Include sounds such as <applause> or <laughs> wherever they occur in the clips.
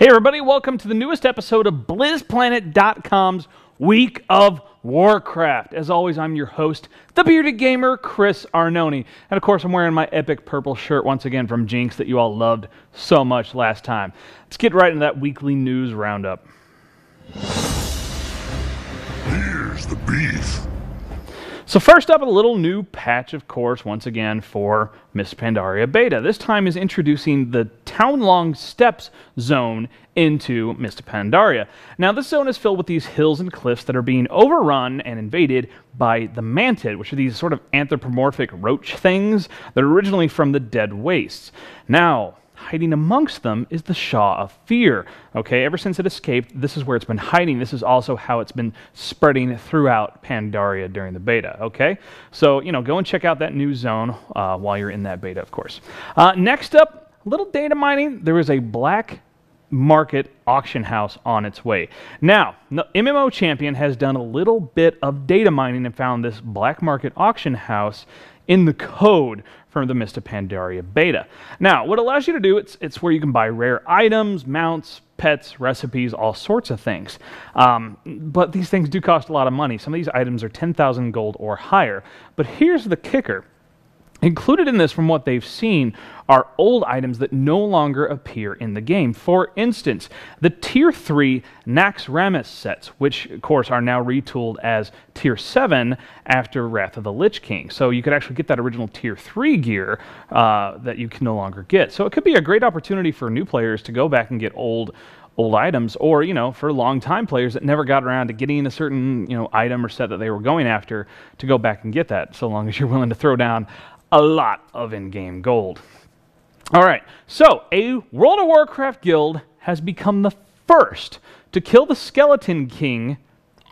Hey, everybody, welcome to the newest episode of BlizzPlanet.com's Week of Warcraft. As always, I'm your host, the bearded gamer, Chris Arnone. And of course, I'm wearing my epic purple shirt once again from Jinx that you all loved so much last time. Let's get right into that weekly news roundup. Here's the beef. So first up, a little new patch, of course, once again for Miss Pandaria Beta. This time is introducing the Townlong Steppes zone into of Pandaria. Now, this zone is filled with these hills and cliffs that are being overrun and invaded by the Mantid, which are these sort of anthropomorphic roach things that are originally from the Dead Wastes. Now, hiding amongst them is the Sha of Fear. Okay, ever since it escaped, this is where it's been hiding. This is also how it's been spreading throughout Pandaria during the beta. Okay, so you know, go and check out that new zone uh, while you're in that beta, of course. Uh, next up, little data mining. There is a black market auction house on its way. Now, MMO Champion has done a little bit of data mining and found this black market auction house in the code from the Mists of Pandaria beta. Now, what it allows you to do, it's, it's where you can buy rare items, mounts, pets, recipes, all sorts of things. Um, but these things do cost a lot of money. Some of these items are 10,000 gold or higher. But here's the kicker. Included in this, from what they've seen, are old items that no longer appear in the game. For instance, the Tier 3 Naxxramas sets, which, of course, are now retooled as Tier 7 after Wrath of the Lich King. So you could actually get that original Tier 3 gear uh, that you can no longer get. So it could be a great opportunity for new players to go back and get old old items or you know for long time players that never got around to getting a certain you know item or set that they were going after to go back and get that so long as you're willing to throw down a lot of in-game gold. All right, so a World of Warcraft guild has become the first to kill the Skeleton King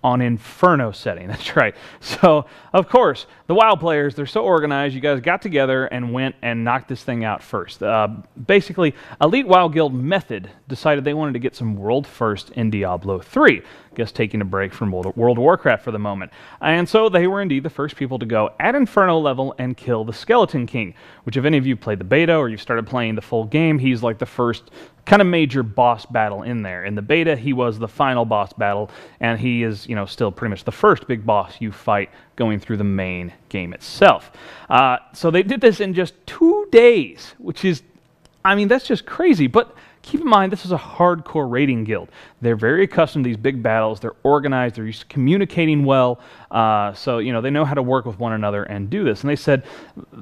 on Inferno setting. <laughs> That's right. So, of course, the WoW players, they're so organized. You guys got together and went and knocked this thing out first. Uh, basically, Elite WoW Guild Method decided they wanted to get some world first in Diablo 3. Guess taking a break from World of Warcraft for the moment. And so they were indeed the first people to go at Inferno level and kill the Skeleton King, which if any of you played the beta or you've started playing the full game, he's like the first kind of major boss battle in there. In the beta, he was the final boss battle, and he is, you know, still pretty much the first big boss you fight going through the main game itself. Uh, so they did this in just two days, which is, I mean, that's just crazy. But keep in mind, this is a hardcore raiding guild. They're very accustomed to these big battles. They're organized. They're used to communicating well. Uh, so, you know, they know how to work with one another and do this. And they said,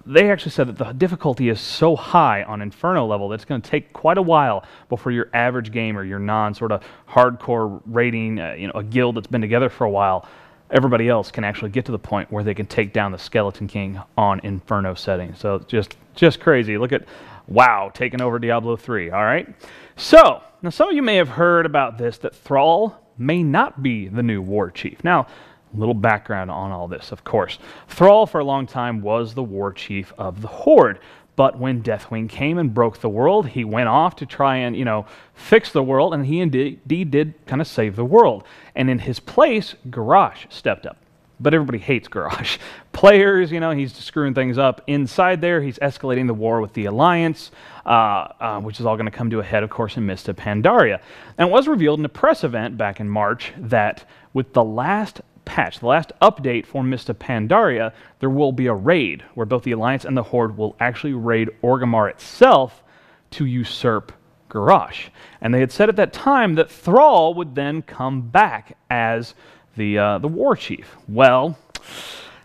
they actually said that the difficulty is so high on Inferno level that it's going to take quite a while before your average gamer, your non sort of hardcore raiding, uh, you know, a guild that's been together for a while, everybody else can actually get to the point where they can take down the Skeleton King on Inferno setting. So just just crazy. Look at WoW taking over Diablo 3. All right. So now some of you may have heard about this that Thrall may not be the new war chief. Now. A little background on all this, of course. Thrall, for a long time, was the war chief of the Horde. But when Deathwing came and broke the world, he went off to try and, you know, fix the world, and he indeed did kind of save the world. And in his place, Garrosh stepped up. But everybody hates Garrosh. <laughs> Players, you know, he's screwing things up. Inside there, he's escalating the war with the Alliance, uh, uh, which is all going to come to a head, of course, in Mists of Pandaria. And it was revealed in a press event back in March that with the last patch, the last update for Mists of Pandaria, there will be a raid where both the Alliance and the Horde will actually raid Orgrimmar itself to usurp Garrosh. And they had said at that time that Thrall would then come back as the, uh, the war chief. Well,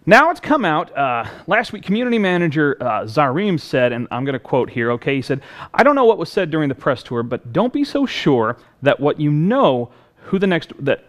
now it's come out. Uh, last week, community manager uh, Zarhym said, and I'm going to quote here, okay? He said, I don't know what was said during the press tour, but don't be so sure that what you know who the next, that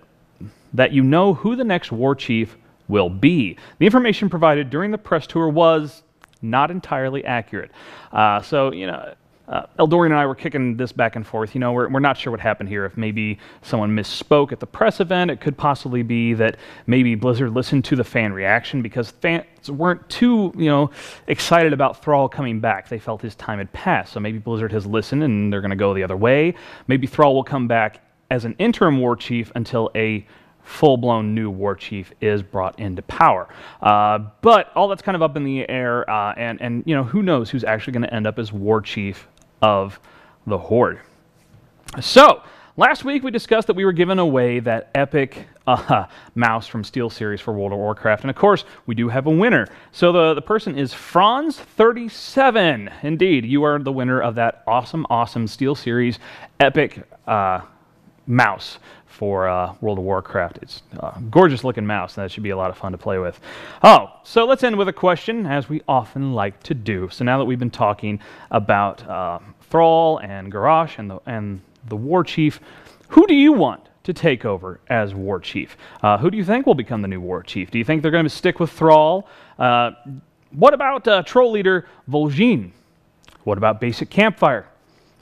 that you know who the next war chief will be. The information provided during the press tour was not entirely accurate. Uh, so, you know, uh, Eldorian and I were kicking this back and forth. You know, we're, we're not sure what happened here. If maybe someone misspoke at the press event, it could possibly be that maybe Blizzard listened to the fan reaction because fans weren't too, you know, excited about Thrall coming back. They felt his time had passed. So maybe Blizzard has listened and they're going to go the other way. Maybe Thrall will come back as an interim war chief until a full blown new war chief is brought into power. Uh, but all that's kind of up in the air, uh, and, and you know, who knows who's actually going to end up as war chief of the Horde. So, last week we discussed that we were giving away that epic uh, <laughs> mouse from SteelSeries for World of Warcraft. And of course, we do have a winner. So the, the person is Franzz37. Indeed, you are the winner of that awesome, awesome SteelSeries epic uh, mouse for uh, World of Warcraft. It's a gorgeous looking mouse, and that should be a lot of fun to play with. Oh, so let's end with a question, as we often like to do. So now that we've been talking about uh, Thrall and Garrosh and the, and the War Chief, who do you want to take over as War Chief? Uh, who do you think will become the new War Chief? Do you think they're going to stick with Thrall? Uh, what about uh, Troll Leader Vol'jin? What about Basic Campfire?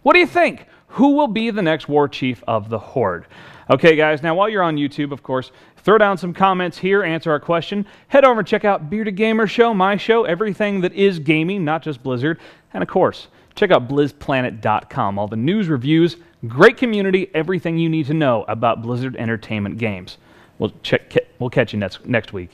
What do you think? Who will be the next War Chief of the Horde? Okay, guys, now while you're on YouTube, of course, throw down some comments here, answer our question. Head over and check out Bearded Gamer Show, my show, everything that is gaming, not just Blizzard. And of course, check out blizzplanet.com, all the news, reviews, great community, everything you need to know about Blizzard Entertainment games. We'll, check, we'll catch you next, next week.